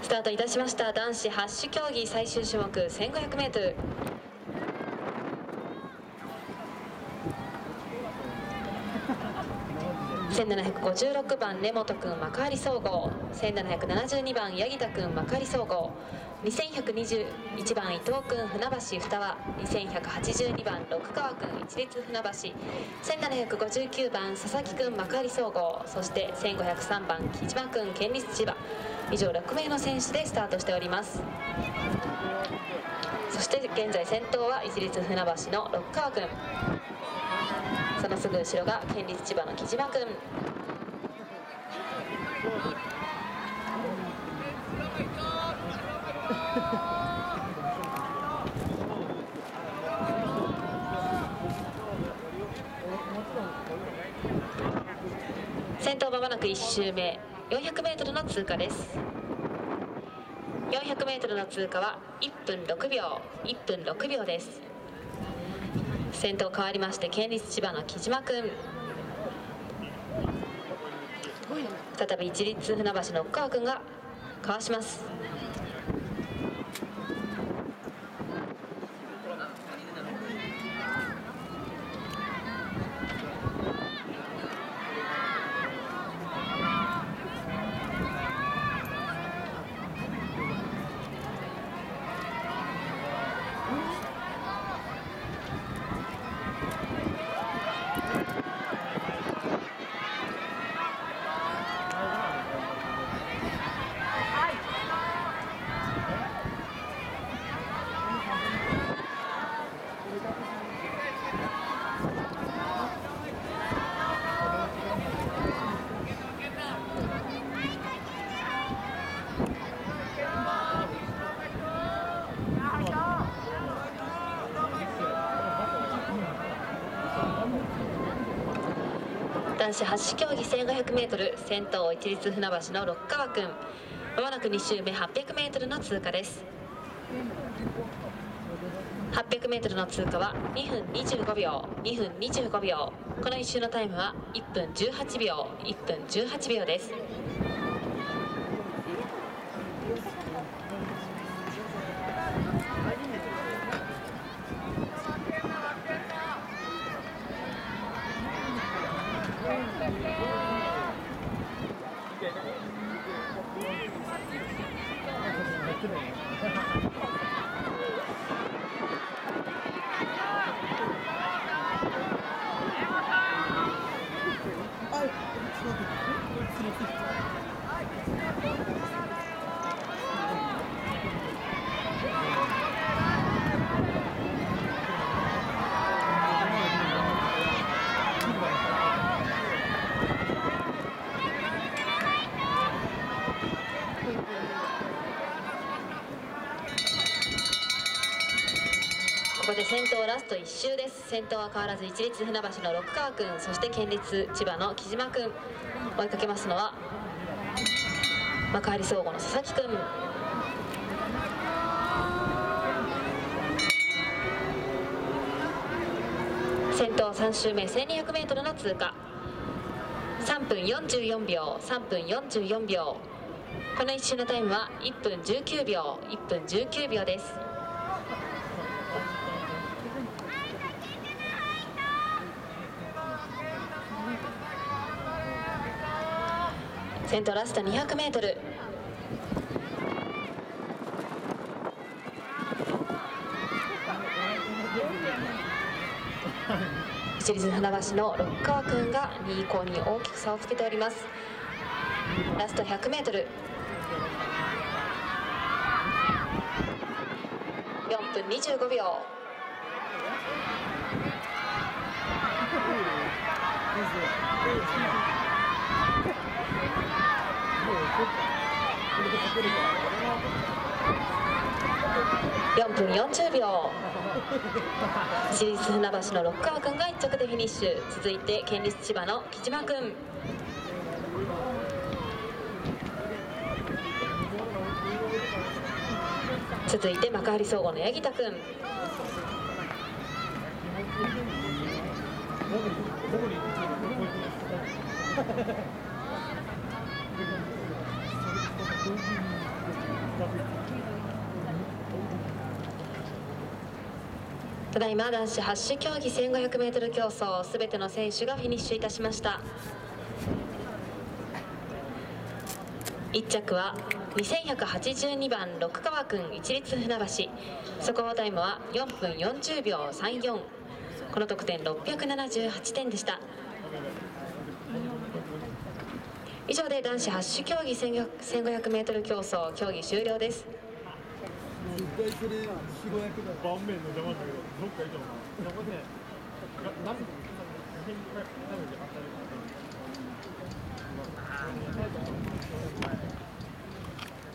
スタートいたしました男子8種競技最終種目 1500m 1756番根本君幕張総合。1772番八木田君幕張総合。2121番伊藤君船橋双葉。2182番六川君一律船橋。1759番佐々木君幕張総合。そして1503番木島君県立千葉。以上6名の選手でスタートしております。そして現在先頭は一律船橋の六川君そのすぐ後ろが県立千葉の木島君。先頭まもなく1周目。400m の通過です。400m の通過は1分6秒。1分6秒です。先頭変わりまして県立千葉の木島君。再び一律船橋の奥川君がかわします。男子8種競技 1500m 先頭一律船橋の六川君まもなく2周目 800m の通過です。800m の通過は2分25秒2分25秒。この1周のタイムは1分18秒1分18秒です。Thank you. で先頭ラスト1周です。先頭は変わらず一律船橋の六川君そして県立千葉の木島君追いかけますのは幕張総合の佐々木君先頭3周目 1200m の通過。3分44秒3分44秒。この1周のタイムは1分19秒1分19秒です。先頭ラスト 200m 一律船橋の六川君が2位以降に大きく差をつけております。ラスト 100m 4分25秒。4分40秒。私立船橋の六川君が1着でフィニッシュ。続いて県立千葉の木島君。続いて幕張総合の八木田君。ただいま男子8種競技 1500m 競争すべての選手がフィニッシュいたしました。1着は2182番六川君一律船橋。速報タイムは4分40秒34この得点678点でした。以上で男子8種競技 1500m 競争競技終了です。対それ4500だよ盤面の邪魔だけどどっかいたもんなこで何で変に当たるからね